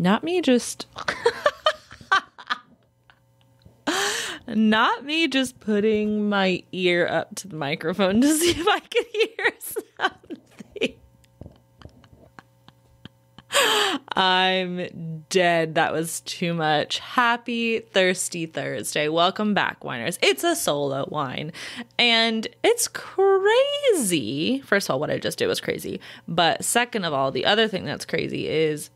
not me just not me just putting my ear up to the microphone to see if I could hear something. I'm dead. That was too much. Happy Thirsty Thursday. Welcome back, whiners. It's a solo whine. And it's crazy. First of all, what I just did was crazy. But second of all, the other thing that's crazy is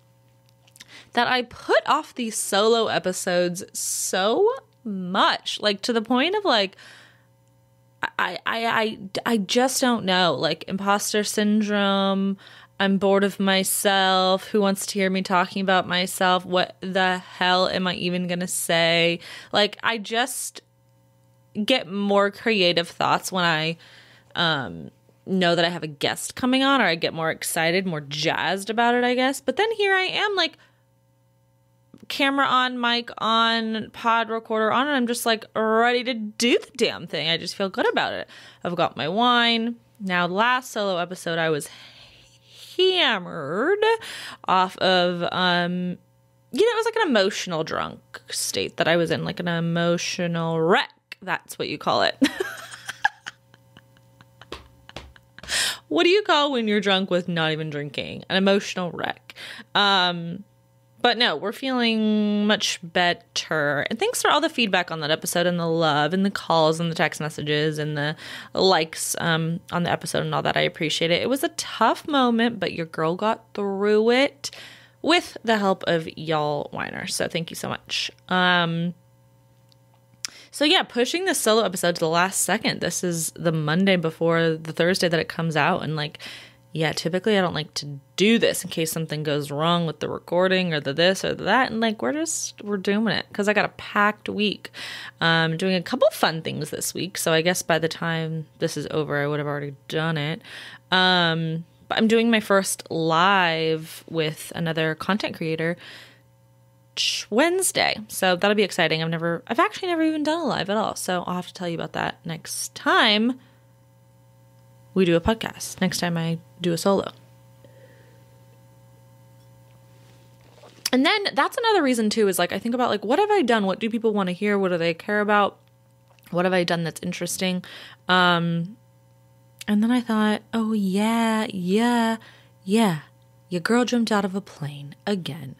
that I put off these solo episodes so much. Like to the point of like, I, I, I, I just don't know. Like imposter syndrome. I'm bored of myself. Who wants to hear me talking about myself? What the hell am I even going to say? Like, I just get more creative thoughts when I um, know that I have a guest coming on, or I get more excited, more jazzed about it, I guess. But then here I am, like, camera on, mic on, pod recorder on, and I'm just like ready to do the damn thing. I just feel good about it. I've got my wine. Now, last solo episode, I was hammered off of um you know, it was like an emotional drunk state that I was in, like an emotional wreck. That's what you call it. what do you call when you're drunk with not even drinking? An emotional wreck. Um but no, we're feeling much better. And thanks for all the feedback on that episode and the love and the calls and the text messages and the likes um, on the episode and all that. I appreciate it. It was a tough moment, but your girl got through it with the help of y'all whiners. So thank you so much. Um, so yeah, pushing the solo episode to the last second. This is the Monday before the Thursday that it comes out, and like yeah, typically I don't like to do this in case something goes wrong with the recording or the this or the that. And like, we're just, we're doing it because I got a packed week. Um, doing a couple fun things this week. So I guess by the time this is over, I would have already done it. Um, but I'm doing my first live with another content creator Wednesday. So that'll be exciting. I've never, I've actually never even done a live at all. So I'll have to tell you about that next time we do a podcast, next time I do a solo. And then that's another reason too is like I think about like what have I done? What do people want to hear? What do they care about? What have I done that's interesting? Um and then I thought, "Oh yeah, yeah, yeah. Your girl jumped out of a plane again."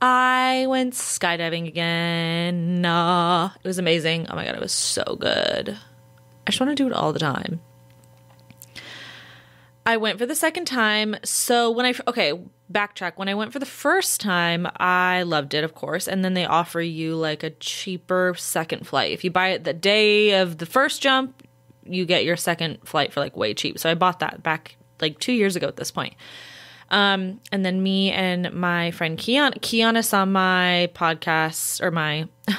I went skydiving again. Nah, it was amazing. Oh my god, it was so good. I just want to do it all the time. I went for the second time. So when I okay, backtrack. When I went for the first time, I loved it, of course, and then they offer you like a cheaper second flight. If you buy it the day of the first jump, you get your second flight for like way cheap. So I bought that back like 2 years ago at this point. Um, and then me and my friend Kiana, Kiana saw my podcast or my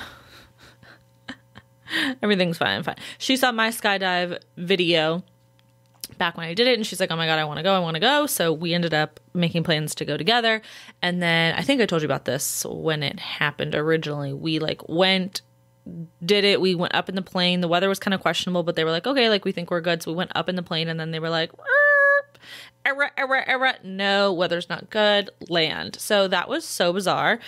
everything's fine, fine. She saw my skydive video back when I did it. And she's like, oh my God, I want to go. I want to go. So we ended up making plans to go together. And then I think I told you about this when it happened originally. We like went, did it. We went up in the plane. The weather was kind of questionable, but they were like, okay, like we think we're good. So we went up in the plane and then they were like, error, error, error. No, weather's not good. Land. So that was so bizarre.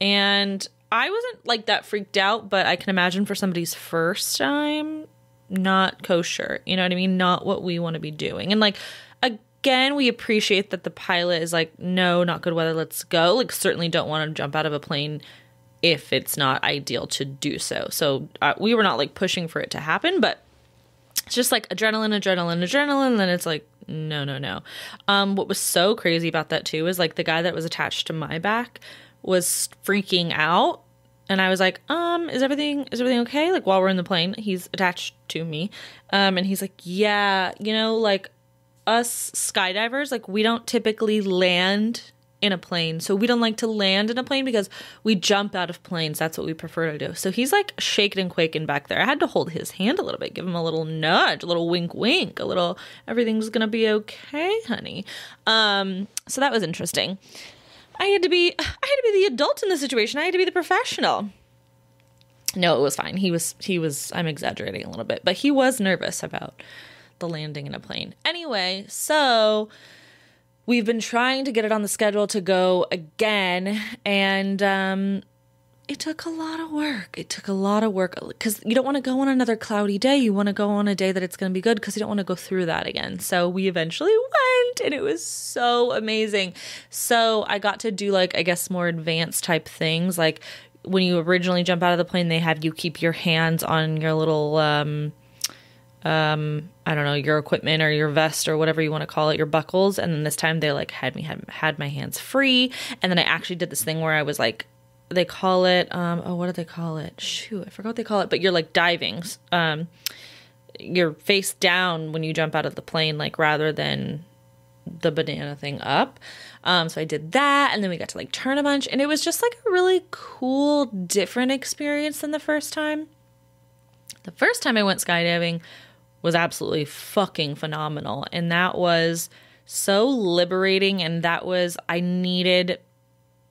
And I wasn't like that freaked out, but I can imagine for somebody's first time, not kosher. You know what I mean? Not what we want to be doing. And like again, we appreciate that the pilot is like, no, not good weather, let's go. Like certainly don't want to jump out of a plane if it's not ideal to do so. So uh, we were not like pushing for it to happen, but it's just like adrenaline, adrenaline, adrenaline. Then it's like, no, no, no. Um, what was so crazy about that too is like the guy that was attached to my back was freaking out and I was like, um, is everything is everything okay? Like while we're in the plane, he's attached to me. Um, and he's like, Yeah, you know, like us skydivers, like we don't typically land in a plane. So we don't like to land in a plane because we jump out of planes. That's what we prefer to do. So he's like shaking and quaking back there. I had to hold his hand a little bit, give him a little nudge, a little wink wink, a little everything's gonna be okay, honey. Um, so that was interesting. I had to be I had to be the adult in the situation. I had to be the professional. No, it was fine. He was he was I'm exaggerating a little bit, but he was nervous about the landing in a plane. Anyway, so we've been trying to get it on the schedule to go again and um it took a lot of work. It took a lot of work because you don't want to go on another cloudy day. You want to go on a day that it's going to be good because you don't want to go through that again. So we eventually went and it was so amazing. So I got to do like, I guess, more advanced type things. Like when you originally jump out of the plane, they have you keep your hands on your little, um, um, I don't know, your equipment or your vest or whatever you want to call it, your buckles. And then this time they like had me had, had my hands free. And then I actually did this thing where I was like, they call it, um, oh, what do they call it? Shoot, I forgot what they call it, but you're like diving. Um, you're face down when you jump out of the plane, like rather than the banana thing up. Um, so I did that, and then we got to like turn a bunch, and it was just like a really cool, different experience than the first time. The first time I went skydiving was absolutely fucking phenomenal, and that was so liberating, and that was I needed.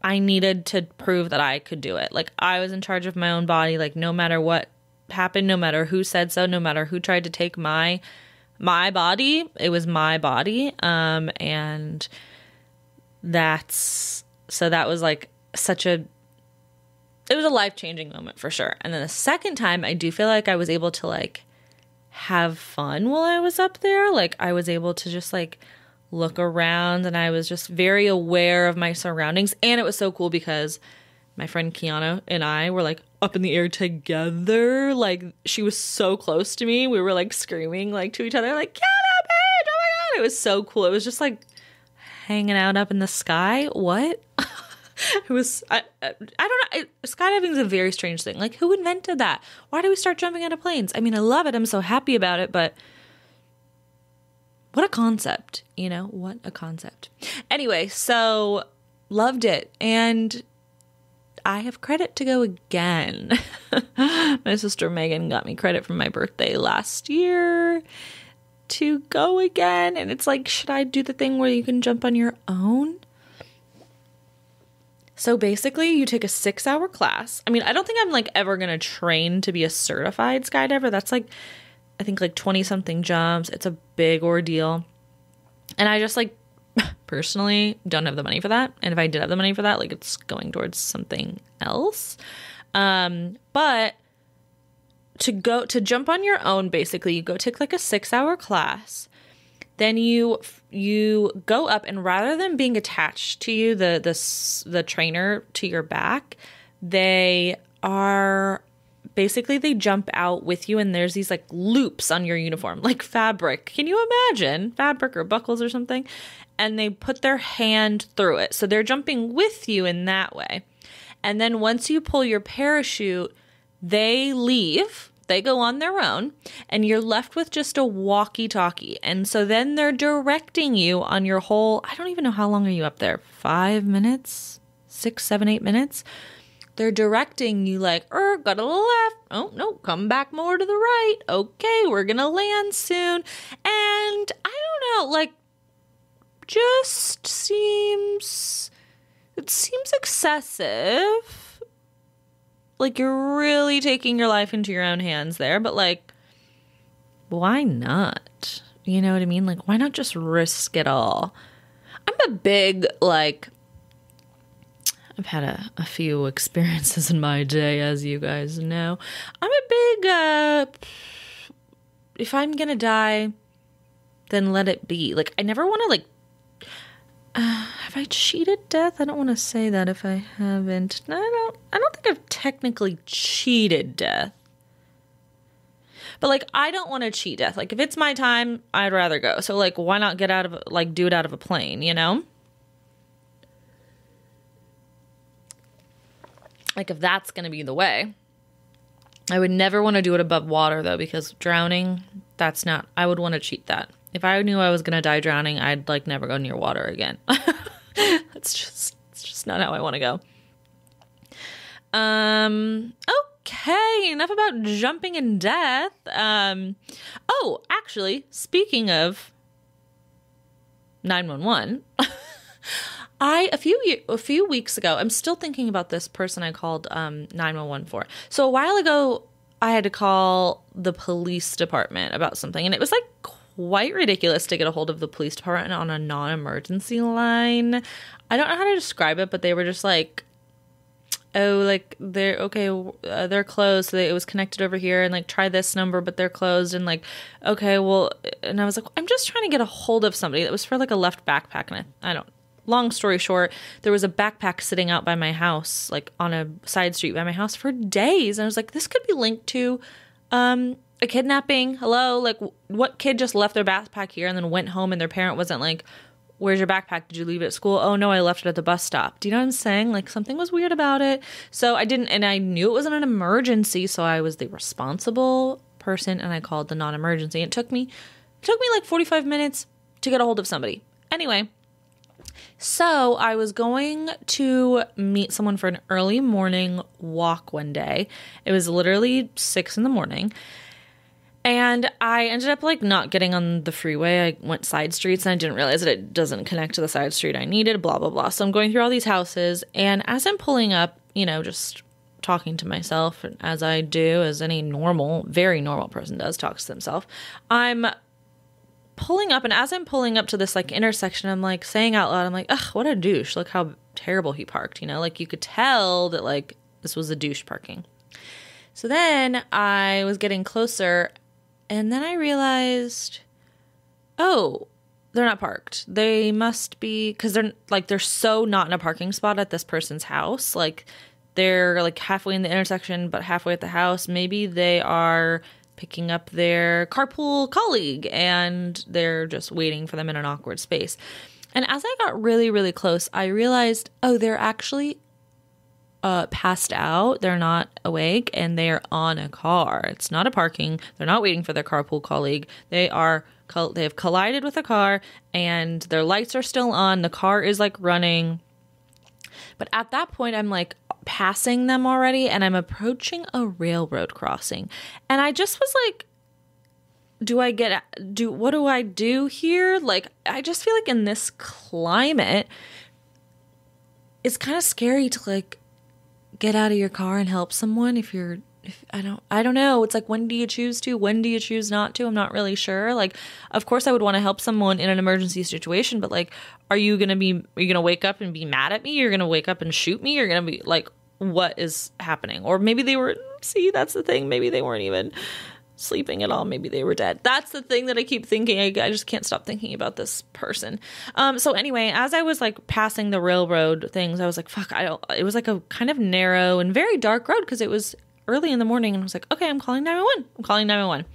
I needed to prove that I could do it. Like I was in charge of my own body. Like no matter what happened, no matter who said so, no matter who tried to take my my body, it was my body. Um and that's so that was like such a it was a life-changing moment for sure. And then the second time I do feel like I was able to like have fun while I was up there. Like I was able to just like look around and I was just very aware of my surroundings. And it was so cool because my friend Kiana and I were like up in the air together. Like she was so close to me. We were like screaming like to each other, like, Kiana, bitch! Oh my god. It was so cool. It was just like hanging out up in the sky. What? it was I, I don't know skydiving is a very strange thing like who invented that why do we start jumping out of planes i mean i love it i'm so happy about it but what a concept, you know? What a concept. Anyway, so loved it. And I have credit to go again. my sister Megan got me credit for my birthday last year to go again. And it's like, should I do the thing where you can jump on your own? So basically, you take a six hour class. I mean, I don't think I'm like ever to train to be a certified skydiver. That's like I think like 20 something jumps. It's a big ordeal. And I just like personally don't have the money for that. And if I did have the money for that, like it's going towards something else. Um, but to go to jump on your own basically, you go take like a 6-hour class. Then you you go up and rather than being attached to you the the the trainer to your back, they are basically they jump out with you and there's these like loops on your uniform like fabric. Can you imagine? Fabric or buckles or something. And they put their hand through it. So they're jumping with you in that way. And then once you pull your parachute they leave. They go on their own. And you're left with just a walkie talkie and so then they're directing you on your whole i don't even know how long are you up there? Five minutes? Six seven eight minutes they're directing you like, er, go to the left. Oh, no, come back more to the right. Okay, we're going to land soon. And I don't know, like, just seems, it seems excessive. Like, you're really taking your life into your own hands there, but like, why not? You know what I mean? Like, why not just risk it all? I'm a big, like, I've had a, a few experiences in my day, as you guys know. I'm a big, uh, if I'm gonna die, then let it be. Like, I never want to, like, uh, have I cheated death? I don't want to say that if I haven't. No, I don't. I don't think I've technically cheated death. But like, I don't want to cheat death. Like, if it's my time, I'd rather go. So like, why not get out of like do it out of a plane? You know. Like if that's going to be the way. I would never want to do it above water though because drowning, that's not I would want to cheat that. If I knew I was going to die drowning, I'd like never go near water again. that's just it's just not how I want to go. Um okay, enough about jumping in death. Um oh, actually, speaking of 911 I a few a few weeks ago, I'm still thinking about this person I called um 911 for. So a while ago, I had to call the police department about something, and it was like quite ridiculous to get a hold of the police department on a non emergency line. I don't know how to describe it, but they were just like, oh, like they're okay, uh, they're closed. So they, it was connected over here, and like try this number, but they're closed. And like, okay, well, and I was like, I'm just trying to get a hold of somebody that was for like a left backpack, and I, I don't. Long story short, there was a backpack sitting out by my house, like on a side street by my house for days, and I was like, this could be linked to um a kidnapping. Hello, like what kid just left their backpack here and then went home and their parent wasn't like, "Where's your backpack? Did you leave it at school?" "Oh no, I left it at the bus stop." Do you know what I'm saying? Like something was weird about it. So I didn't and I knew it wasn't an emergency, so I was the responsible person and I called the non-emergency. It took me it took me like 45 minutes to get a hold of somebody. Anyway, so I was going to meet someone for an early morning walk one day. It was literally six in the morning. And I ended up like not getting on the freeway. I went side streets and I didn't realize that it doesn't connect to the side street I needed, blah, blah, blah. So I'm going through all these houses. And as I'm pulling up, you know, just talking to myself, as I do, as any normal, very normal person does, talks to themselves, I'm pulling up. And as I'm pulling up to this like intersection, I'm like saying out loud, I'm like, ugh, what a douche. Look how terrible he parked. You know, like you could tell that like this was a douche parking. So then I was getting closer and then I realized, oh, they're not parked. They must be because they're like they're so not in a parking spot at this person's house. Like they're like halfway in the intersection, but halfway at the house. Maybe they are picking up their carpool colleague and they're just waiting for them in an awkward space. And as I got really, really close, I realized, oh, they're actually uh, passed out. They're not awake and they're on a car. It's not a parking. They're not waiting for their carpool colleague. They are they have collided with a car and their lights are still on. The car is like running. But at that point I'm like passing them already and I'm approaching a railroad crossing. And I just was like do I get do what do I do here? Like I just feel like in this climate it's kind of scary to like get out of your car and help someone if you're if, I don't I don't know. It's like when do you choose to? When do you choose not to? I'm not really sure. Like of course I would want to help someone in an emergency situation, but like are you going to be are you going to wake up and be mad at me? You're going to wake up and shoot me? You're going to be like what is happening? Or maybe they were see, that's the thing. Maybe they weren't even sleeping at all. Maybe they were dead. That's the thing that I keep thinking. I, I just can't stop thinking about this person. Um, so anyway, as I was like passing the railroad things, I was like, fuck, I don't, it was like a kind of narrow and very dark road because it was early in the morning and I was like, okay, I'm calling 911. I'm calling 911.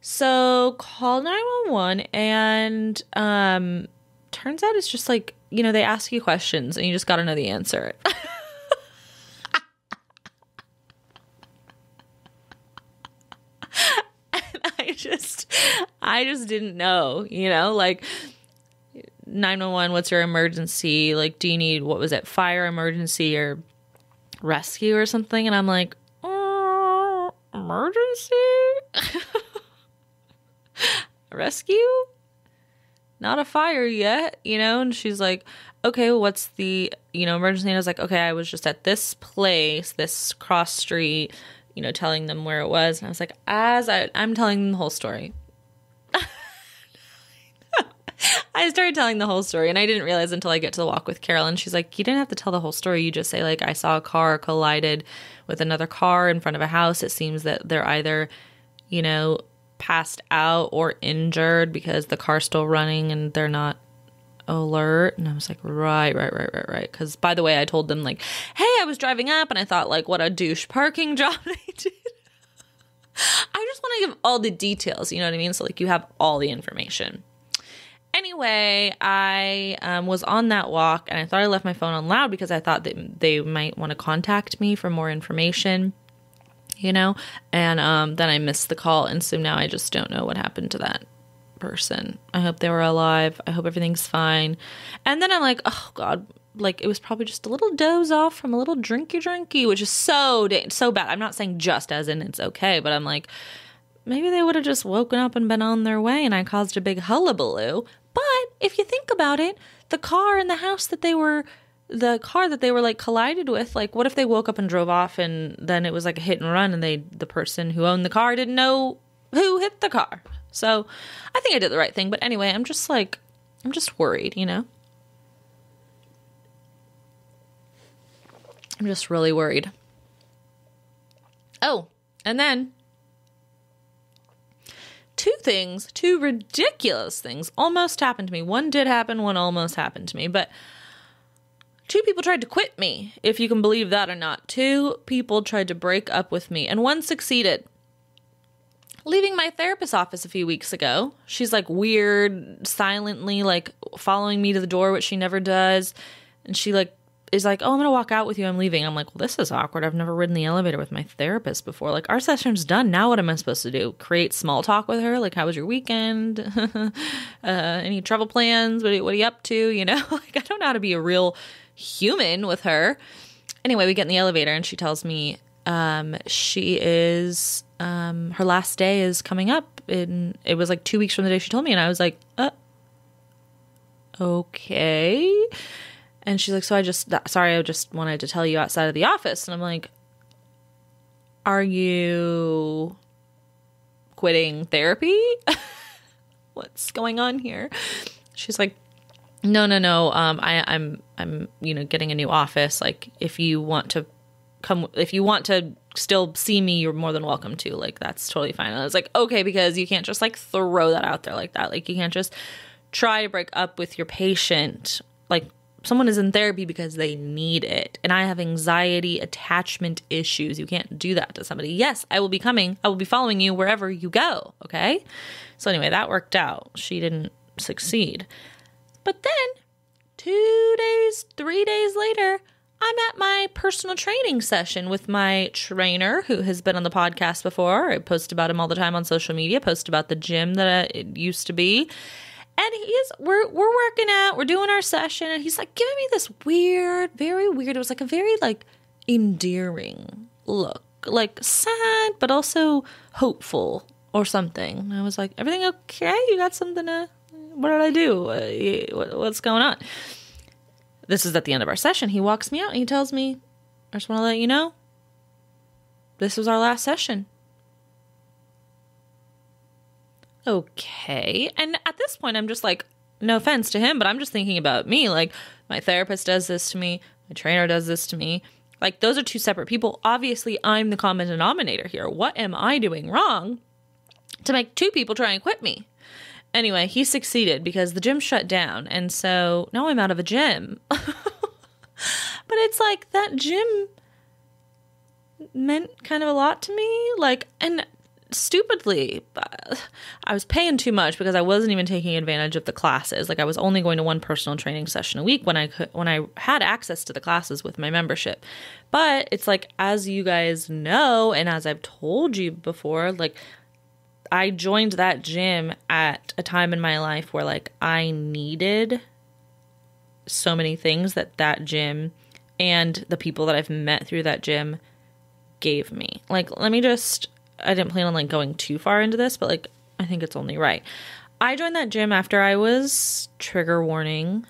So call 911 and um turns out it's just like, you know, they ask you questions and you just got to know the answer. And I just I just didn't know, you know, like 911 what's your emergency? Like do you need what was it? Fire emergency or rescue or something? And I'm like, emergency? rescue? Not a fire yet, you know? And she's like, okay, what's the, you know, emergency? And I was like, okay, I was just at this place, this cross street you know, telling them where it was. And I was like, as I, I'm telling them the whole story. I started telling the whole story and I didn't realize until I get to the walk with Carolyn. she's like, You didn't have to tell the whole story. You just say, like, I saw a car collided with another car in front of a house. It seems that they're either, you know, passed out or injured because the car's still running and they're not alert. And I was like, right, right, right, right, right. Because by the way, I told them, like, hey, I was driving up and I thought, like, what a douche parking job they did. I just want to give all the details, you know what I mean? So, like, you have all the information. Anyway, I um, was on that walk and I thought I left my phone on loud because I thought that they might want to contact me for more information, you know? And um, then I missed the call. And so now I just don't know what happened to that person. I hope they were alive. I hope everything's fine. And then I'm like, oh God, like it was probably just a little doze off from a little drinky drinky, which is so so bad. I'm not saying just as in it's okay, but I'm like, maybe they would have just woken up and been on their way, and I caused a big hullabaloo. But if you think about it, the car and the house that they were the car that they were like collided with like what if they woke up and drove off and then it was like a hit and run and they the person who owned the car didn't know who hit the car So I think I did the right thing. But anyway, I'm just like, I'm just worried, you know? I'm just really worried. Oh, and then two things, two ridiculous things almost happened to me. One did happen, one almost happened to me, but two people tried to quit me, if you can believe that or not. Two people tried to break up with me, and one succeeded. Leaving my therapist's office a few weeks ago, she's like weird, silently like following me to the door, which she never does. And she like is like, "Oh, I'm gonna walk out with you. I'm leaving." I'm like, "Well, this is awkward. I've never ridden the elevator with my therapist before. Like, our session's done. Now, what am I supposed to do? Create small talk with her? Like, how was your weekend? uh, any travel plans? What are, what are you up to? You know, like, I don't know how to be a real human with her. Anyway, we get in the elevator, and she tells me um, she is um, her last day is coming up. And it was like two weeks from the day she told me, and I was like, uh, okay. And she's like, So I just, sorry, I just wanted to tell you outside of the office. And I'm like, Are you quitting therapy? What's going on here? She's like, No, no, no. Um, I, I'm, I'm, you know, getting a new office. Like, if you want to come, if you want to still see me, you're more than welcome to. Like, that's totally fine. And I was like, Okay, because you can't just like throw that out there like that. Like, you can't just try to break up with your patient someone is in therapy because they need it. And i have anxiety attachment issues. You can't do that to somebody. Yes i will be coming. I will be following you wherever you go okay? So anyway that worked out. She didn't succeed. But then two days three days later i'm at my personal training session with my trainer who has been on the podcast before. I post about him all the time on social media post about the gym that it used to be and he's we're we're working out, we're doing our session, and he's like giving me this weird, very weird. It was like a very like endearing look, like sad but also hopeful or something. And I was like, everything okay? You got something to? What did I do? What's going on? This is at the end of our session. He walks me out and he tells me, "I just want to let you know, this was our last session." Okay. And at this point, I'm just like, no offense to him, but I'm just thinking about me. Like, my therapist does this to me, my trainer does this to me. Like, those are two separate people. Obviously, I'm the common denominator here. What am I doing wrong to make two people try and quit me? Anyway, he succeeded because the gym shut down. And so now I'm out of a gym. but it's like that gym meant kind of a lot to me. Like, and stupidly uh, i was paying too much because i wasn't even taking advantage of the classes. Like i was only going to one personal training session a week when i could when i had access to the classes with my membership. But it's like as you guys know and as i've told you before like i joined that gym at a time in my life where like i needed so many things that that gym and the people that i've met through that gym gave me. Like let me just I didn't plan on like going too far into this, but like I think it's only right. I joined that gym after I was trigger warning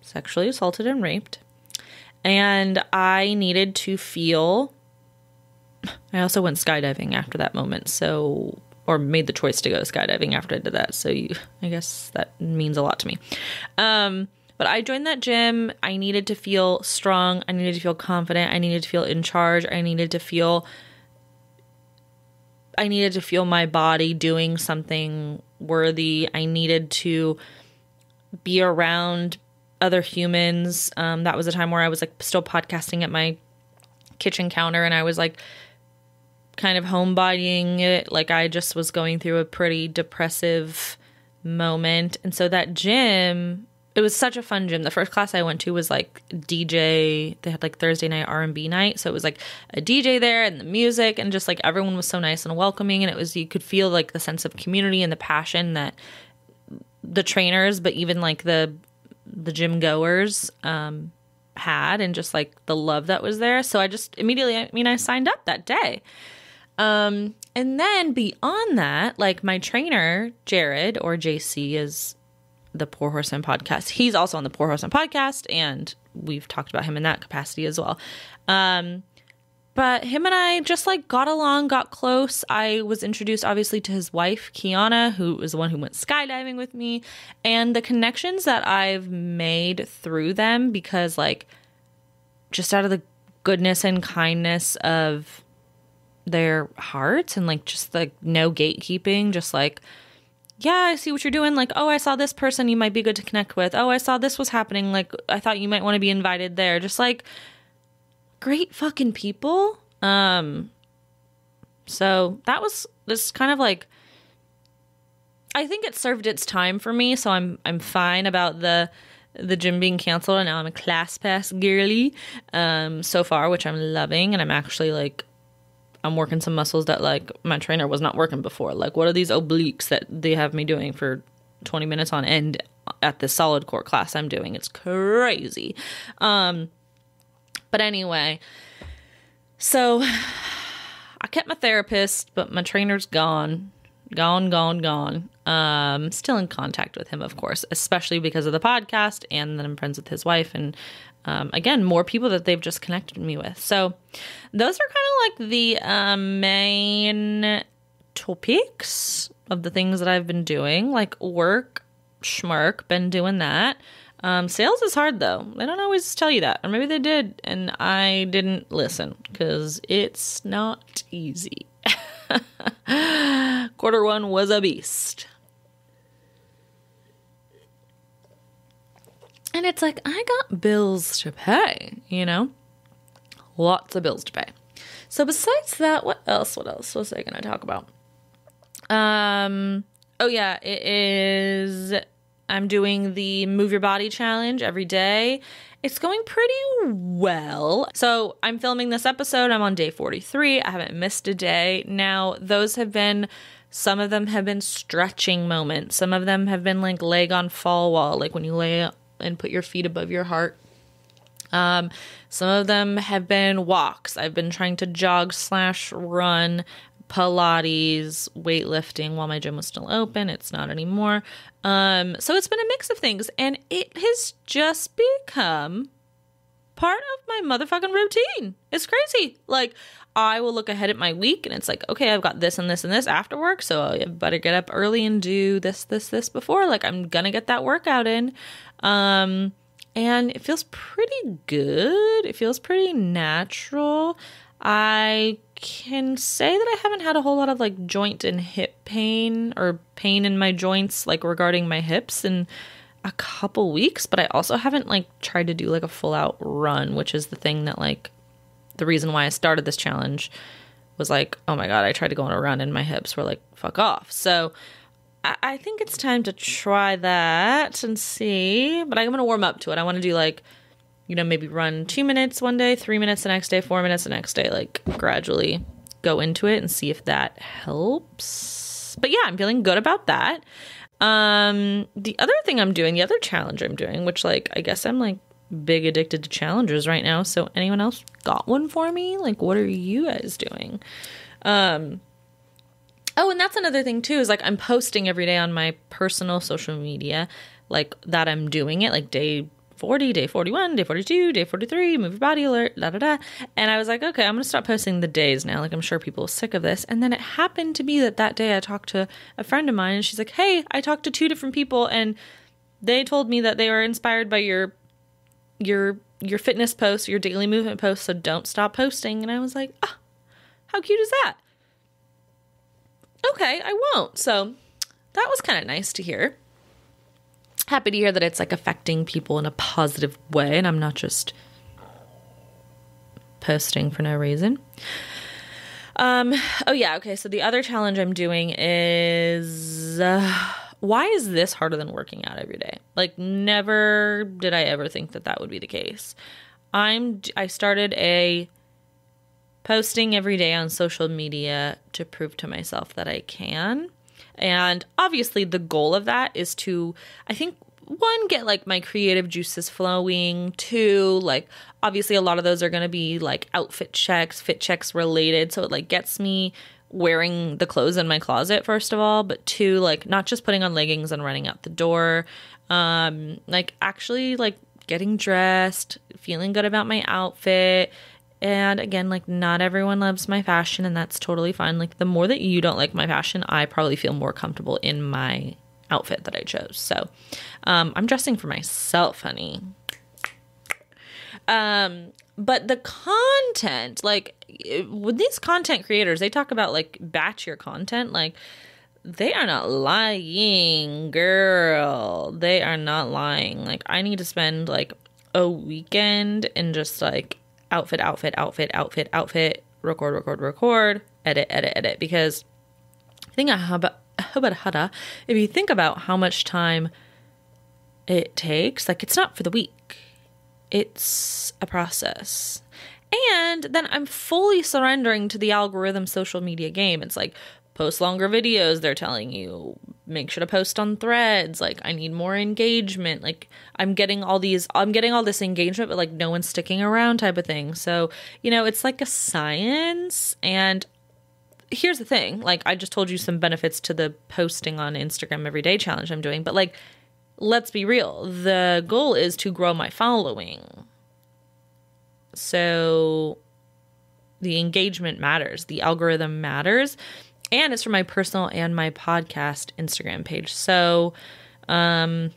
sexually assaulted and raped. And I needed to feel I also went skydiving after that moment. So or made the choice to go skydiving after I did that. So you, I guess that means a lot to me. Um but I joined that gym. I needed to feel strong. I needed to feel confident. I needed to feel in charge. I needed to feel I needed to feel my body doing something worthy. I needed to be around other humans. Um, that was a time where I was like still podcasting at my kitchen counter and I was like kind of homebodying it. Like I just was going through a pretty depressive moment. And so that gym it was such a fun gym. The first class I went to was like DJ. They had like Thursday night R and B night, so it was like a DJ there and the music and just like everyone was so nice and welcoming, and it was you could feel like the sense of community and the passion that the trainers, but even like the the gym goers um, had, and just like the love that was there. So I just immediately, I mean, I signed up that day. Um, and then beyond that, like my trainer Jared or JC is the Poor Horseman podcast. He's also on the Poor Horseman podcast, and we've talked about him in that capacity as well. Um, but him and I just like got along, got close. I was introduced obviously to his wife, Kiana, who was the one who went skydiving with me, and the connections that I've made through them because like just out of the goodness and kindness of their hearts and like just like no gatekeeping, just like yeah, I see what you're doing. Like, oh, I saw this person you might be good to connect with. Oh, I saw this was happening. Like, I thought you might want to be invited there. Just like great fucking people. Um so that was this kind of like I think it served its time for me, so I'm I'm fine about the the gym being canceled and now I'm a ClassPass girly um so far, which I'm loving and I'm actually like I'm working some muscles that like my trainer was not working before. Like what are these obliques that they have me doing for 20 minutes on end at the solid core class I'm doing? It's crazy. Um but anyway, so I kept my therapist, but my trainer's gone. Gone, gone, gone. Um, still in contact with him, of course, especially because of the podcast, and then I'm friends with his wife, and um, again, more people that they've just connected me with. So, those are kind of like the um, main topics of the things that I've been doing, like work, schmirk, been doing that. Um, sales is hard though. They don't always tell you that, or maybe they did, and I didn't listen because it's not easy. Quarter one was a beast. And it's like, I got bills to pay, you know? Lots of bills to pay. So besides that, what else? What else was I going to talk about? Um, oh yeah, it is I'm doing the Move Your Body Challenge every day. It's going pretty well. So I'm filming this episode. I'm on day 43. I haven't missed a day. Now, those have been, some of them have been stretching moments. Some of them have been like leg on fall wall, like when you lay and put your feet above your heart. Um, some of them have been walks. I've been trying to jog slash run Pilates, weightlifting while my gym was still open. It's not anymore. Um, so it's been a mix of things, and it has just become part of my motherfucking routine. It's crazy. Like, I will look ahead at my week and it's like, okay, I've got this and this and this after work. So I better get up early and do this, this, this before. Like, I'm gonna get that workout in. Um, and it feels pretty good. It feels pretty natural. I can say that I haven't had a whole lot of like joint and hip pain or pain in my joints, like regarding my hips, in a couple weeks. But I also haven't like tried to do like a full out run, which is the thing that like the reason why I started this challenge was like, oh my god, I tried to go on a run and my hips were like, fuck off. So I, think it's time to try that and see. But I'm gonna warm up to it. I want to do like you know, maybe run two minutes one day, three minutes the next day, four minutes the next day, like gradually go into it and see if that helps. But yeah, I'm feeling good about that. Um, the other thing I'm doing, the other challenge I'm doing, which like I guess I'm like big addicted to challenges right now. So anyone else got one for me? Like what are you guys doing? Um Oh, and that's another thing too is like I'm posting every day on my personal social media like that I'm doing it like day 40, day 41, day 42, day 43, move your body alert, da da da. And I was like, okay, I'm to stop posting the days now. Like, I'm sure people are sick of this. And then it happened to be that that day I talked to a friend of mine and she's like, hey, I talked to two different people and they told me that they were inspired by your, your, your fitness posts, your daily movement posts. So don't stop posting. And I was like, ah, how cute is that? Okay, I won't. So that was kind of nice to hear happy to hear that it's like affecting people in a positive way and I'm not just posting for no reason. Um oh yeah, okay, so the other challenge I'm doing is uh, why is this harder than working out every day? Like never did I ever think that that would be the case. I'm I started a posting every day on social media to prove to myself that I can. And obviously, the goal of that is to, I think, one, get like my creative juices flowing. Two, like, obviously, a lot of those are going to be like outfit checks, fit checks related. So it like gets me wearing the clothes in my closet, first of all. But two, like, not just putting on leggings and running out the door. Um, like, actually, like, getting dressed, feeling good about my outfit And again, like not everyone loves my fashion and that's totally fine. Like the more that you don't like my fashion, I probably feel more comfortable in my outfit that I chose. So, um, I'm dressing for myself, honey. Um, but the content, like with these content creators, they talk about like batch your content, like they are not lying, girl. They are not lying. Like I need to spend like a weekend and just like outfit, outfit, outfit, outfit, outfit, record, record, record, edit, edit, edit. Because I think about if you think about how much time it takes, like it's not for the week. It's a process. And then I'm fully surrendering to the algorithm social media game. It's like post longer videos. They're telling you make sure to post on threads. Like i need more engagement. Like i'm getting all these i'm getting all this engagement but like no one's sticking around type of thing. So you know it's like a science. And here's the thing. Like i just told you some benefits to the posting on instagram every day challenge i'm doing but like let's be real. The goal is to grow my following. So the engagement matters. The algorithm matters and it's for my personal and my podcast Instagram page. So, um,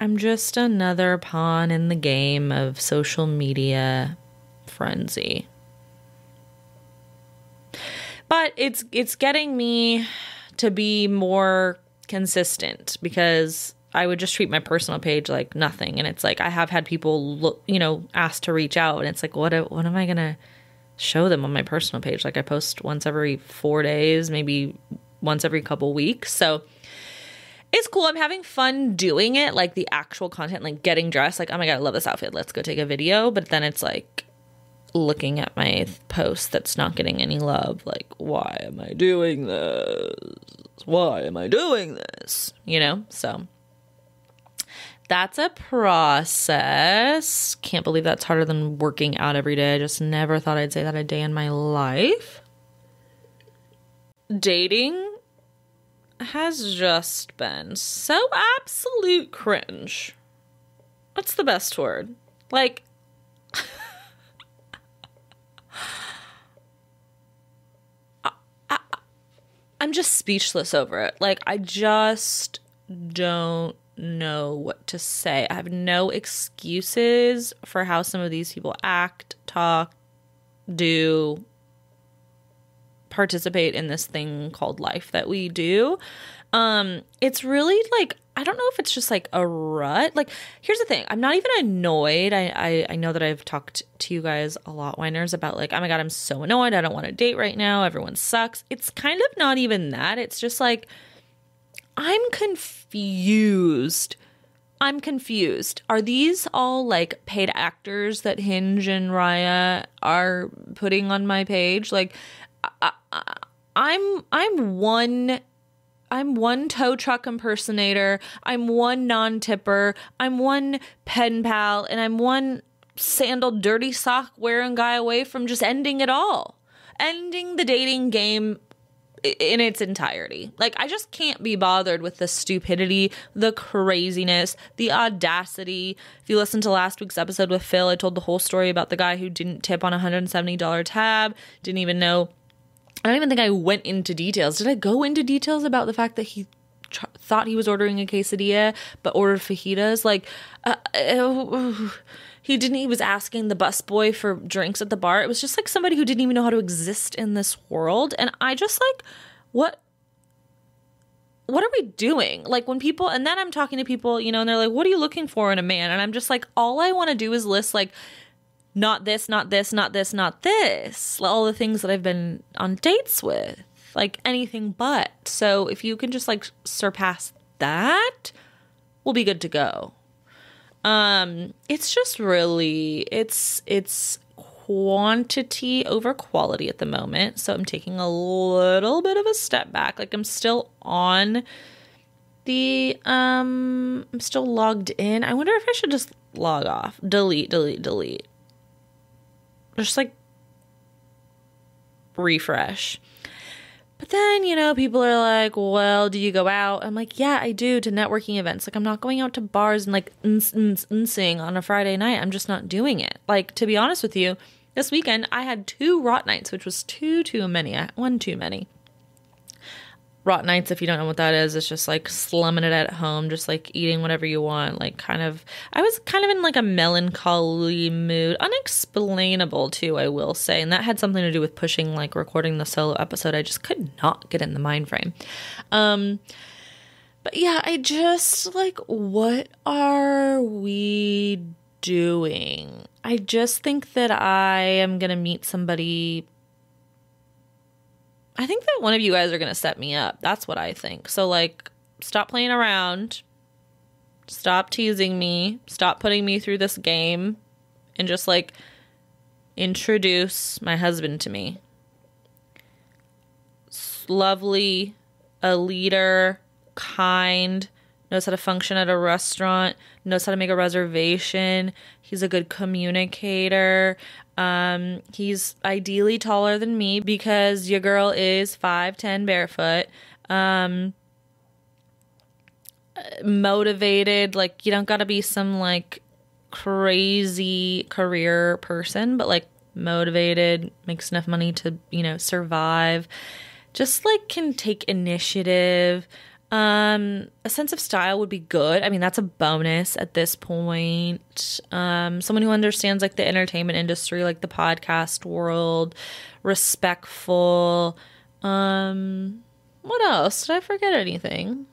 I'm just another pawn in the game of social media frenzy. But it's it's getting me to be more consistent because I would just treat my personal page like nothing and it's like I have had people look, you know, ask to reach out and it's like what what am I going to show them on my personal page. Like I post once every four days, maybe once every couple weeks. So it's cool. I'm having fun doing it, like the actual content, like getting dressed. Like, oh my God, I love this outfit. Let's go take a video. But then it's like looking at my post that's not getting any love. Like, why am I doing this? Why am I doing this? You know? So that's a process. Can't believe that's harder than working out every day. I just never thought I'd say that a day in my life. Dating has just been so absolute cringe. What's the best word? Like, I, I, I'm just speechless over it. Like, I just don't know what to say. I have no excuses for how some of these people act, talk, do, participate in this thing called life that we do. Um, it's really like I don't know if it's just like a rut. Like, here's the thing: I'm not even annoyed. I I, I know that I've talked to you guys a lot, whiners, about like, oh my god, I'm so annoyed. I don't want to date right now. Everyone sucks. It's kind of not even that. It's just like I'm confused. I'm confused. Are these all like paid actors that Hinge and Raya are putting on my page? Like, I, I, I'm I'm one I'm one tow truck impersonator. I'm one non tipper. I'm one pen pal, and I'm one sandal dirty sock wearing guy away from just ending it all, ending the dating game in its entirety. Like, I just can't be bothered with the stupidity, the craziness, the audacity. If you listen to last week's episode with Phil, I told the whole story about the guy who didn't tip on a $170 tab, didn't even know. I don't even think I went into details. Did I go into details about the fact that he tr- thought he was ordering a quesadilla but ordered fajitas? Like, uh, uh, he didn't he was asking the busboy for drinks at the bar. It was just like somebody who didn't even know how to exist in this world. And i just like what what are we doing? Like when people and then i'm talking to people you know and they're like what are you looking for in a man? And i'm just like all i want to do is list like not this not this not this not this all the things that i've been on dates with like anything but. So if you can just like surpass that we'll be good to go um, it's just really it's it's quantity over quality at the moment. So I'm taking a little bit of a step back. Like I'm still on the um I'm still logged in. I wonder if I should just log off. Delete, delete, delete. Just like refresh. But then, you know, people are like, well, do you go out? I'm like, yeah, I do to networking events. Like, I'm not going out to bars and like sing on a Friday night. I'm just not doing it. Like, to be honest with you, This weekend, I had two rot nights, which was too, too many. One too many. Rot nights, if you don't know what that is, it's just like slumming it at home, just like eating whatever you want. Like, kind of, I was kind of in like a melancholy mood, unexplainable too, I will say. And that had something to do with pushing, like, recording the solo episode. I just could not get in the mind frame. Um, but yeah, I just like, what are we doing? I just think that I am to meet somebody. I think that one of you guys are going to set me up. That's what I think. So, like, stop playing around. Stop teasing me. Stop putting me through this game. And just, like, introduce my husband to me. Lovely, a leader, kind, knows how to function at a restaurant, knows how to make a reservation. He's a good communicator. Um, he's ideally taller than me because your girl is 5'10 barefoot. Um, motivated, like, you don't gotta be some like crazy career person, but like motivated, makes enough money to, you know, survive. Just like can take initiative. Um, a sense of style would be good. I mean, that's a bonus at this point. Um, someone who understands like the entertainment industry, like the podcast world, respectful. Um, what else? Did I forget anything?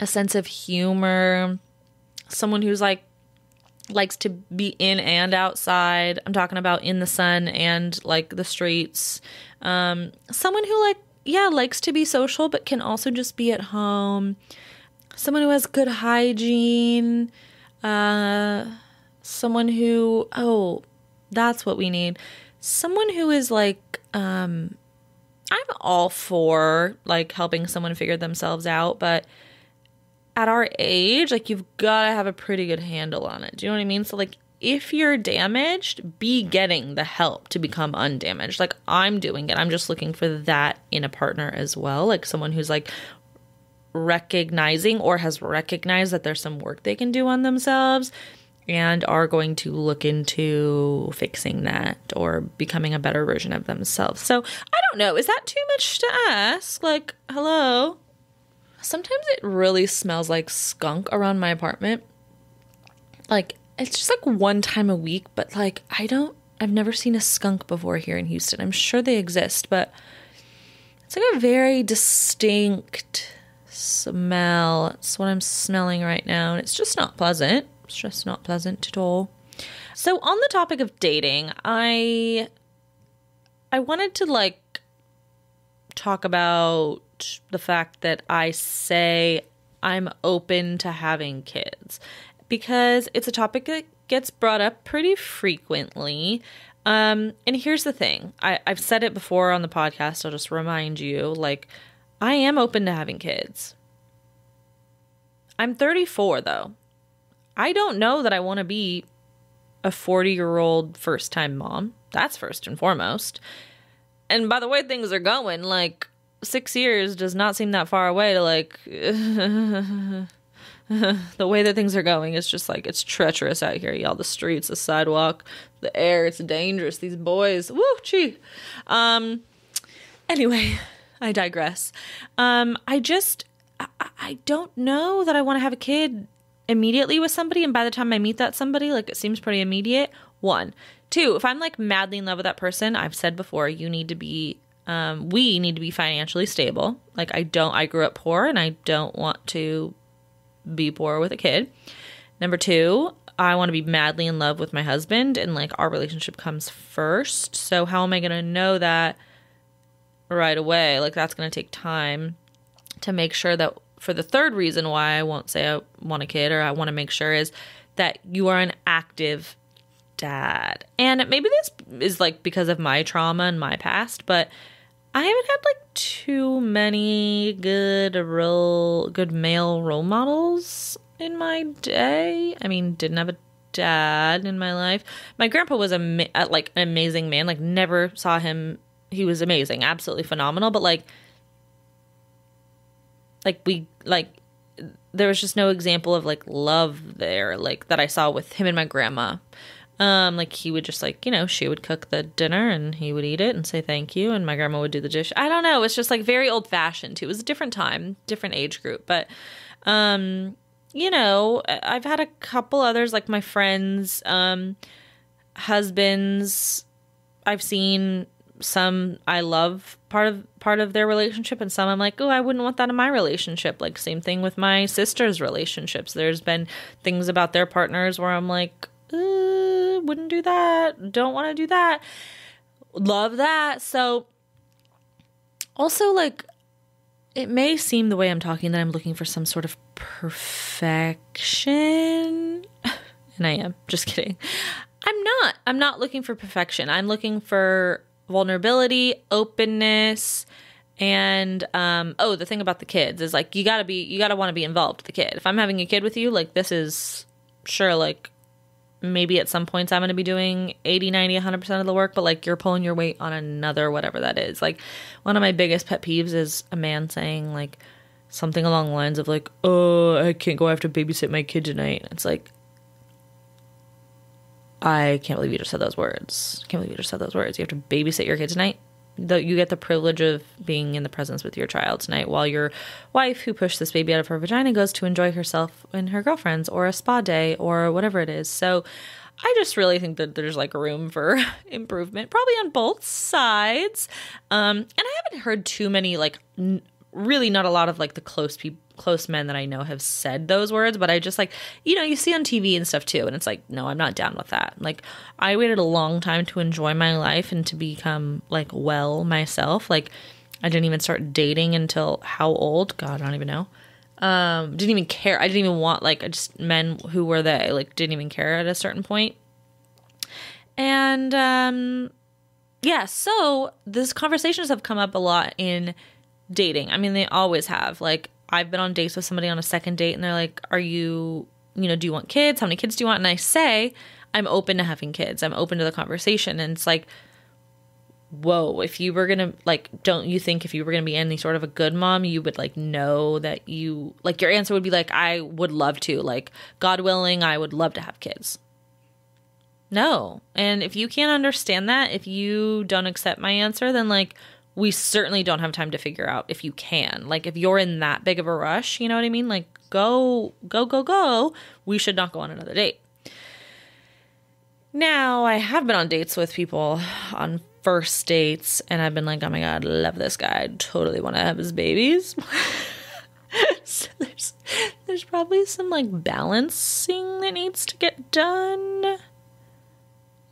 A sense of humor. Someone who's like likes to be in and outside. I'm talking about in the sun and like the streets. Um, someone who like yeah likes to be social but can also just be at home. Someone who has good hygiene. Uh, someone who oh, that's what we need. Someone who is like um, I'm all for like helping someone figure themselves out, but at our age, like you've got to have a pretty good handle on it. Do you know what I mean? So like if you're damaged, be getting the help to become undamaged. Like I'm doing it. I'm just looking for that in a partner as well, like someone who's like recognizing or has recognized that there's some work they can do on themselves and are going to look into fixing that or becoming a better version of themselves. So, I don't know, is that too much to ask? Like, hello, sometimes it really smells like skunk around my apartment. Like, it's just like one time a week, but like, I don't, I've never seen a skunk before here in Houston. I'm sure they exist, but it's like a very distinct smell. It's what I'm smelling right now, and it's just not pleasant. It's just not pleasant at all. So, on the topic of dating, I I wanted to like talk about the fact that I say I'm open to having kids because it's a topic that gets brought up pretty frequently. Um, and here's the thing I, I've said it before on the podcast. I'll just remind you like, I am open to having kids. I'm 34 though. I don't know that I want to be a 40 year old first time mom. That's first and foremost. And by the way things are going, like, six years does not seem that far away to like the way that things are going is just like it's treacherous out here y'all. The streets the sidewalk the air it's dangerous. These boys woo gee um anyway i digress. Um i just I, I don't know that i want to have a kid immediately with somebody and by the time i meet that somebody like it seems pretty immediate. One. Two if i'm like madly in love with that person i've said before you need to be um, we need to be financially stable. Like, I don't, I grew up poor and I don't want to be poor with a kid. Number two, I want to be madly in love with my husband and like our relationship comes first. So, how am I going to know that right away? Like, that's going to take time to make sure that for the third reason why I won't say I want a kid or I want to make sure is that you are an active dad. And maybe this is like because of my trauma and my past, but I haven't had like too many good role, good male role models in my day. I mean, didn't have a dad in my life. My grandpa was a uh, like an amazing man. Like never saw him. He was amazing, absolutely phenomenal. But like, like we like there was just no example of like love there, like that I saw with him and my grandma. Um, like he would just like, you know, she would cook the dinner and he would eat it and say thank you and my grandma would do the dish. I don't know, it's just like very old fashioned too. It was a different time, different age group, but um you know, I've had a couple others like my friends um husbands I've seen some I love part of part of their relationship and some I'm like, "Oh, I wouldn't want that in my relationship." Like same thing with my sister's relationships. There's been things about their partners where I'm like, uh, wouldn't do that. Don't want to do that. Love that. So also like it may seem the way I'm talking that I'm looking for some sort of perfection. and I am. Just kidding. I'm not. I'm not looking for perfection. I'm looking for vulnerability, openness, and um oh, the thing about the kids is like you got to be you got to want to be involved with the kid. If I'm having a kid with you, like this is sure like maybe at some points I'm going to be doing 80, 90, 100% of the work, but like you're pulling your weight on another whatever that is. Like one of my biggest pet peeves is a man saying like something along the lines of like, "Oh, I can't go. I have to babysit my kid tonight." It's like I can't believe you just said those words. Can't believe you just said those words. You have to babysit your kid tonight. The, you get the privilege of being in the presence with your child tonight while your wife, who pushed this baby out of her vagina, goes to enjoy herself and her girlfriends or a spa day or whatever it is. So I just really think that there's like room for improvement, probably on both sides. Um, and I haven't heard too many like n- really not a lot of like the close people close men that I know have said those words, but I just like, you know, you see on TV and stuff too, and it's like, no, I'm not down with that. Like, I waited a long time to enjoy my life and to become like well myself. Like, I didn't even start dating until how old? God, I don't even know. Um, didn't even care. I didn't even want like just men who were they like didn't even care at a certain point. And um, yeah, so these conversations have come up a lot in dating. I mean, they always have. Like, I've been on dates with somebody on a second date and they're like, Are you, you know, do you want kids? How many kids do you want? And I say, I'm open to having kids. I'm open to the conversation. And it's like, whoa, if you were gonna, like, don't you think if you were gonna be any sort of a good mom, you would, like, know that you, like, your answer would be, like, I would love to. Like, God willing, I would love to have kids. No. And if you can't understand that, if you don't accept my answer, then, like, we certainly don't have time to figure out if you can. Like if you're in that big of a rush, you know what I mean? Like go, go, go, go. We should not go on another date. Now, I have been on dates with people on first dates, and I've been like, oh my God, love this guy. I totally want to have his babies. so there's there's probably some like balancing that needs to get done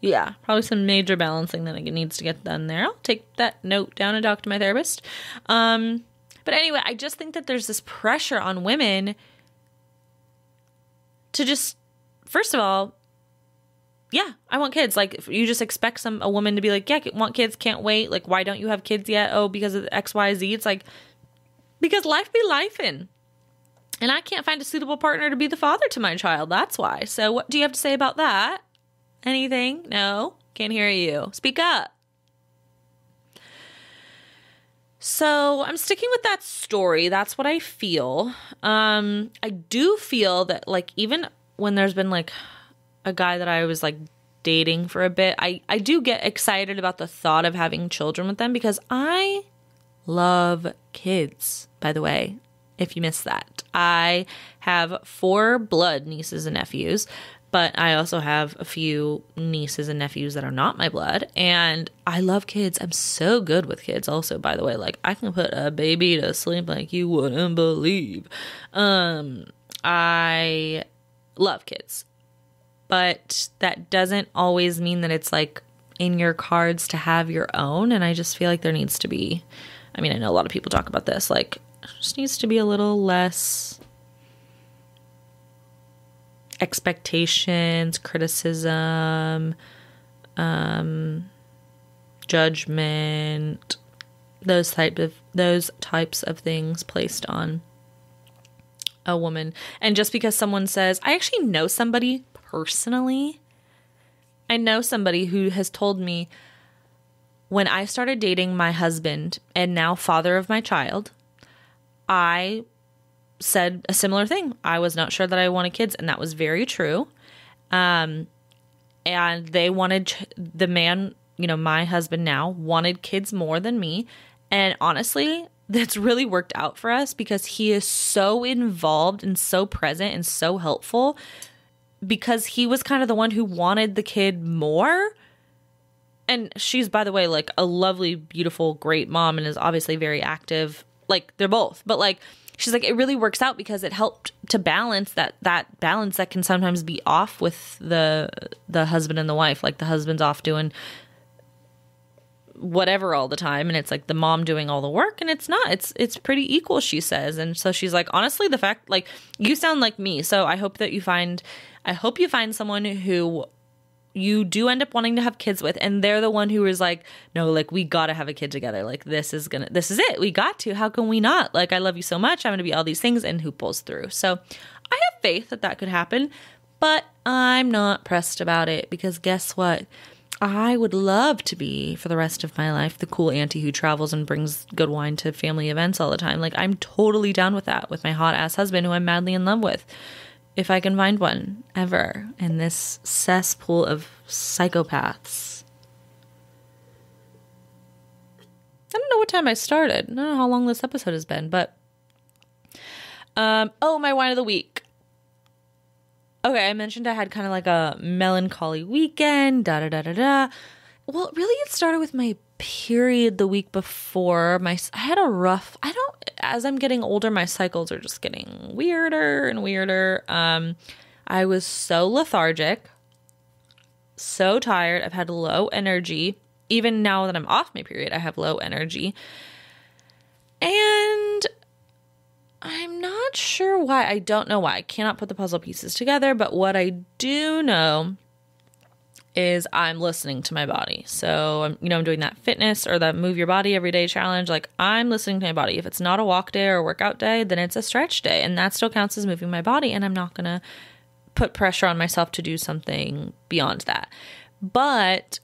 yeah, probably some major balancing that needs to get done there. I'll take that note down and talk to my therapist. Um, but anyway, I just think that there's this pressure on women to just, first of all, yeah, I want kids. Like you just expect some a woman to be like, yeah, want kids, can't wait. Like, why don't you have kids yet? Oh, because of X, Y, Z. It's like because life be life in. And I can't find a suitable partner to be the father to my child. That's why. So, what do you have to say about that? Anything? No? Can't hear you. Speak up. So I'm sticking with that story. That's what I feel. Um, I do feel that like even when there's been like a guy that I was like dating for a bit, I, I do get excited about the thought of having children with them because I love kids, by the way, if you missed that. I have four blood nieces and nephews but I also have a few nieces and nephews that are not my blood, and I love kids. I'm so good with kids, also, by the way. Like, I can put a baby to sleep like you wouldn't believe. Um, I love kids, but that doesn't always mean that it's like in your cards to have your own, and I just feel like there needs to be. I mean, I know a lot of people talk about this, like, just needs to be a little less expectations, criticism, um, judgment, those type of those types of things placed on a woman. And just because someone says, I actually know somebody personally, I know somebody who has told me when I started dating my husband and now father of my child, I said a similar thing. I was not sure that I wanted kids, and that was very true. Um, and they wanted the man, you know, my husband now wanted kids more than me. And honestly, that's really worked out for us because he is so involved and so present and so helpful because he was kind of the one who wanted the kid more. And she's, by the way, like a lovely, beautiful, great mom and is obviously very active. Like they're both, but like she's like it really works out because it helped to balance that that balance that can sometimes be off with the the husband and the wife. Like the husband's off doing whatever all the time and it's like the mom doing all the work and it's not it's it's pretty equal she says and so she's like honestly the fact like you sound like me so i hope that you find i hope you find someone who you do end up wanting to have kids with and they're the one who is like no like we gotta have a kid together. Like this is gonna this is it. We got to. How can we not? Like i love you so much. I'm gonna be all these things and who pulls through. So i have faith that that could happen but i'm not pressed about it because guess what? I would love to be for the rest of my life the cool auntie who travels and brings good wine to family events all the time. Like, I'm totally down with that with my hot ass husband who I'm madly in love with. If I can find one ever in this cesspool of psychopaths. I don't know what time I started. I don't know how long this episode has been, but um oh, my wine of the week. Okay, I mentioned I had kind of like a melancholy weekend, da da da da da. Well, really, it started with my period the week before. My I had a rough. I don't. As I'm getting older, my cycles are just getting weirder and weirder. Um, I was so lethargic, so tired. I've had low energy. Even now that I'm off my period, I have low energy. And I'm not sure why. I don't know why. I cannot put the puzzle pieces together, but what I do know is I'm listening to my body. So I'm, you know, I'm doing that fitness or that move your body every day challenge. Like I'm listening to my body. If it's not a walk day or a workout day, then it's a stretch day, and that still counts as moving my body. And I'm not gonna put pressure on myself to do something beyond that. But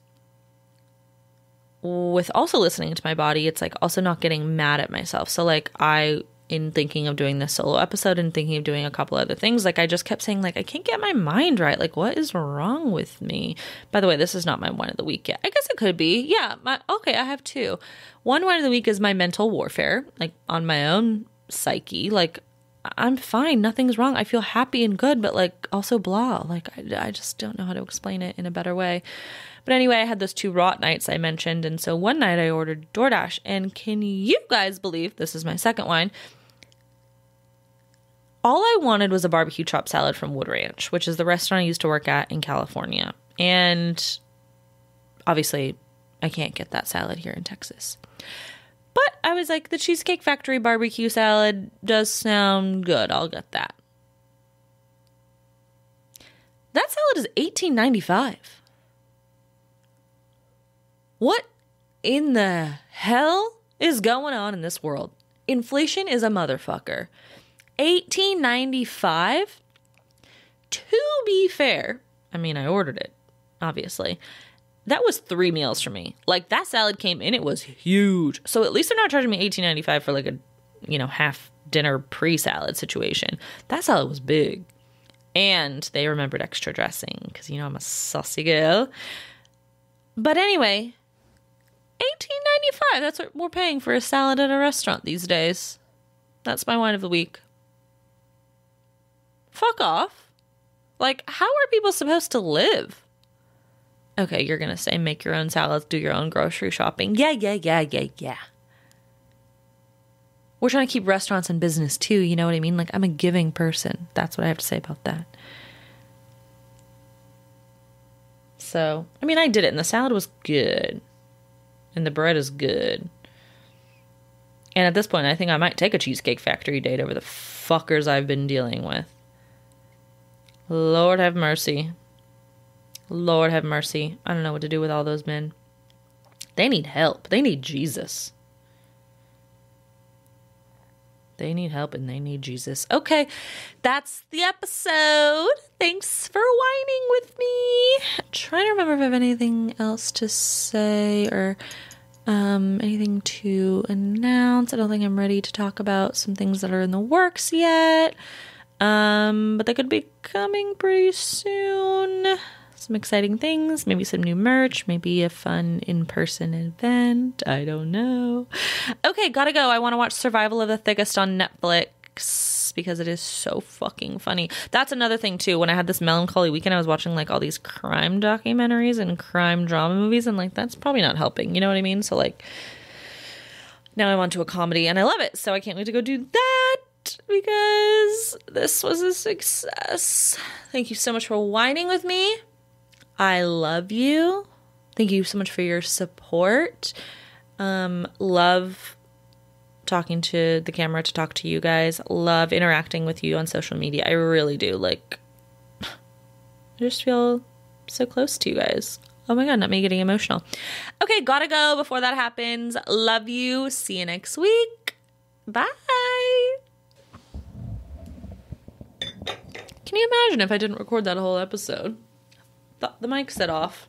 with also listening to my body, it's like also not getting mad at myself. So like I in thinking of doing this solo episode and thinking of doing a couple other things like i just kept saying like i can't get my mind right. Like what is wrong with me? By the way this is not my one of the week yet. I guess it could be. Yeah my, okay i have two. One one of the week is my mental warfare like on my own psyche. Like i'm fine. Nothing's wrong. I feel happy and good but like also blah. Like I, I just don't know how to explain it in a better way. But anyway, I had those two rot nights I mentioned. And so one night I ordered DoorDash. And can you guys believe this is my second wine? All I wanted was a barbecue chop salad from Wood Ranch, which is the restaurant I used to work at in California. And obviously, I can't get that salad here in Texas. But I was like, the Cheesecake Factory barbecue salad does sound good. I'll get that. That salad is eighteen ninety five. What in the hell is going on in this world? Inflation is a motherfucker. 1895 to be fair i mean i ordered it obviously. That was three meals for me. Like that salad came in it was huge. So at least they're not charging me 1895 for like a you know half dinner pre-salad situation. That salad was big. And they remembered extra dressing because you know i'm a saucy girl. But anyway 1895 that's what we're paying for a salad at a restaurant these days. That's my wine of the week Fuck off. Like, how are people supposed to live? Okay, you're going to say make your own salads, do your own grocery shopping. Yeah, yeah, yeah, yeah, yeah. We're trying to keep restaurants in business too, you know what I mean? Like, I'm a giving person. That's what I have to say about that. So, I mean, I did it, and the salad was good, and the bread is good. And at this point, I think I might take a Cheesecake Factory date over the fuckers I've been dealing with. Lord have mercy. Lord have mercy. I don't know what to do with all those men. They need help. They need Jesus. They need help and they need Jesus. Okay, that's the episode. Thanks for whining with me. I'm trying to remember if I have anything else to say or Um, anything to announce? I don't think I'm ready to talk about some things that are in the works yet. Um, but they could be coming pretty soon. Some exciting things, maybe some new merch, maybe a fun in person event. I don't know. Okay, gotta go. I want to watch Survival of the Thickest on Netflix because it is so fucking funny. That's another thing too. When I had this melancholy weekend, I was watching like all these crime documentaries and crime drama movies, and like that's probably not helping. You know what I mean? So like now I'm onto a comedy and I love it. So I can't wait to go do that because this was a success. Thank you so much for whining with me. I love you. Thank you so much for your support. Um, love talking to the camera to talk to you guys. Love interacting with you on social media. I really do. Like, I just feel so close to you guys. Oh my god, not me getting emotional. Okay, gotta go before that happens. Love you. See you next week. Bye. Can you imagine if I didn't record that whole episode? The, the mic set off.